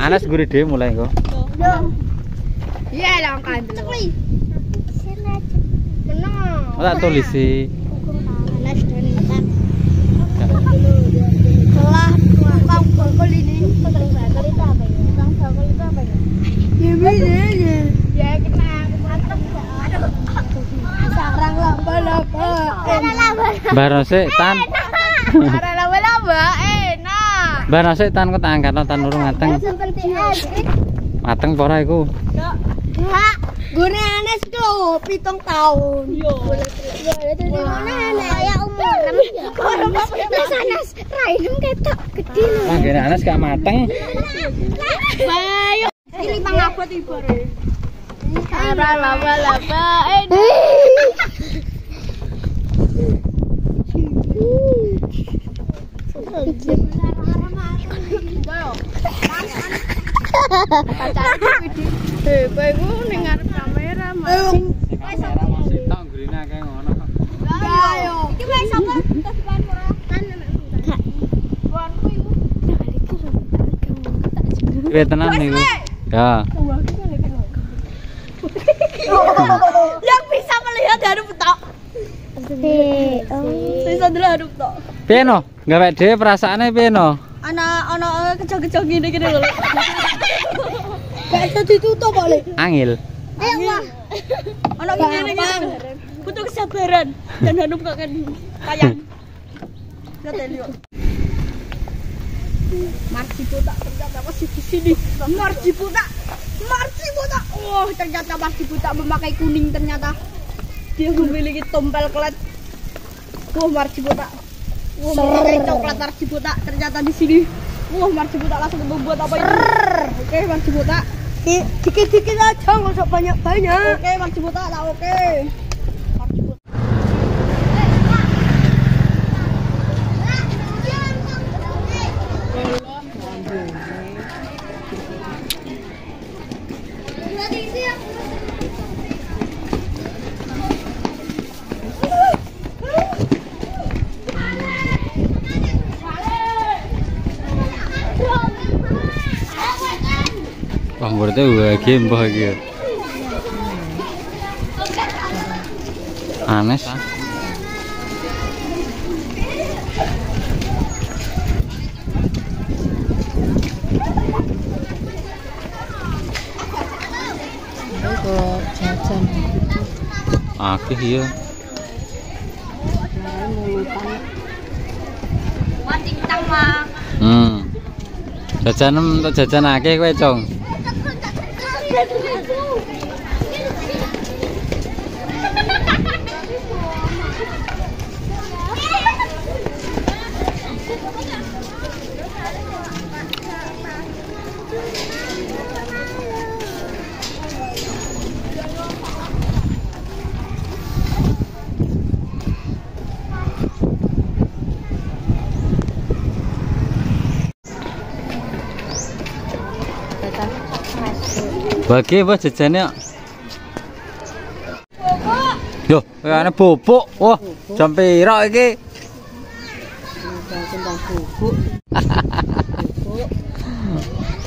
Anas guri dhewe mulai kok. Iya, lah kandel. Tulis sih. Sik tan. Sarang laba-laba enak. Sik tan kok tak angkat tan urung mateng. Mateng apa ora iku? Gue Anes tuh pitung tahun. Yo. Umur. Mas Anes, Rainem ketok gede. Ah, gini Anas gak mateng. Bayo. Ini ibu. Eh. Eh, kowe iku ning ngarep kamera, Mas. Akeh ngono. Ayo. Iki wae sapa? Tekan ora? Kan Buanku iku. Kowe tenan niku. Ya. Yang bisa melihat harup tok. Bisa dulu harup tok. Piye no? Gawe dhewe perasaane piye no? Ana ana kejog-kejog gini gini lho. Gak iso ditutup kok, Le. Angil. Eh, wah. Ana ngene ngene. Butuh kesabaran dan harup kok kan kayang. Lihat ya, lihat. Marci Buta ternyata masih di sini. Marci Buta. Marci Buta. Oh, ternyata Marci Buta memakai kuning ternyata. Dia memiliki tompel kelet. Wah, Marci Buta. Wah, memakai coklat Marci Buta ternyata di sini. Wah, Marci Buta langsung membuat apa ini? Oke, Marci Buta. Dikit-dikit aja, nggak usah banyak-banyak. Oke, Marci Buta, lah oke. Marci Buta. Wah, berarti bahagia mbah iki. Anes. Akeh iya. Hmm. Jajan untuk jajan akeh kowe, Cong. Bagi apa jajannya? Yo, ana bubuk. Wah, jam pira iki?